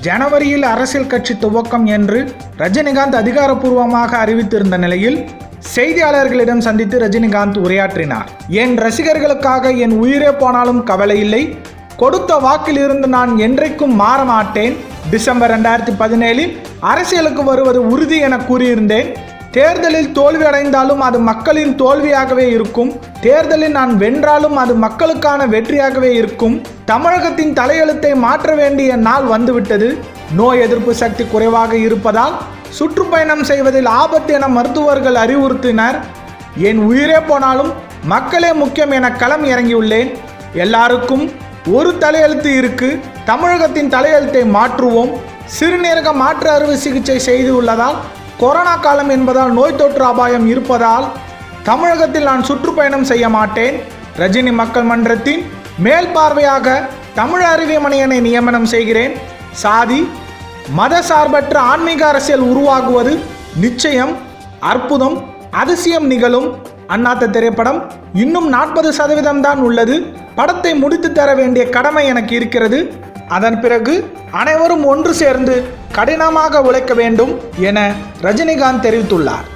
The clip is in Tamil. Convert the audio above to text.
ஜனவரியில் அரசியல் கட்சி துவக்கம் என்று ரஜினிகாந்த் அதிகாரப்பூர்வமாக அறிவித்திருந்த நிலையில் செய்தியாளர்களிடம் சந்தித்து ரஜினிகாந்த் உரையாற்றினார். என் ரசிகர்களுக்காக என் உயிரே போனாலும் கவலை இல்லை. கொடுத்த வாக்கில் இருந்து நான் என்றைக்கும் மாற மாட்டேன். டிசம்பர் ரெண்டாயிரத்தி பதினேழில் அரசியலுக்கு வருவது உறுதி என கூறியிருந்தேன். தேர்தலில் தோல்வி அடைந்தாலும் அது மக்களின் தோல்வியாகவே இருக்கும். தேர்தலில் நான் வென்றாலும் அது மக்களுக்கான வெற்றியாகவே இருக்கும். தமிழகத்தின் தலையெழுத்தை மாற்ற வேண்டிய நாள் வந்துவிட்டது. நோய் எதிர்ப்பு சக்தி குறைவாக இருப்பதால் சுற்றுப்பயணம் செய்வதில் ஆபத்து என மருத்துவர்கள் அறிவுறுத்தினர். என் உயிரே போனாலும் மக்களே முக்கியம் என களம் இறங்கியுள்ளேன். எல்லாருக்கும் ஒரு தலையெழுத்து இருக்கு. தமிழகத்தின் தலையெழுத்தை மாற்றுவோம். சிறுநீரக மாற்று அறுவை சிகிச்சை செய்து உள்ளதால் கொரோனா காலம் என்பதால் நோய் தொற்று அபாயம் இருப்பதால் தமிழகத்தில் நான் சுற்றுப்பயணம் செய்ய மாட்டேன். ரஜினி மக்கள் மன்றத்தின் மேல் பார்வையாக தமிழ் அறிவியமணியனை நியமனம் செய்கிறேன். சாதி மத சார்பற்ற ஆன்மீக அரசியல் உருவாகுவது நிச்சயம் அற்புதம் அதிசயம் நிகழும். அண்ணாத்த திரைப்படம் இன்னும் நாற்பது சதவீதம் தான் உள்ளது. படத்தை முடித்து தர வேண்டிய கடமை எனக்கு இருக்கிறது. அதன் பிறகு அனைவரும் ஒன்று சேர்ந்து கடினமாக உழைக்க வேண்டும் என ரஜினிகாந்த் தெரிவித்துள்ளார்.